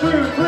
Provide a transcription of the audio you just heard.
two, three.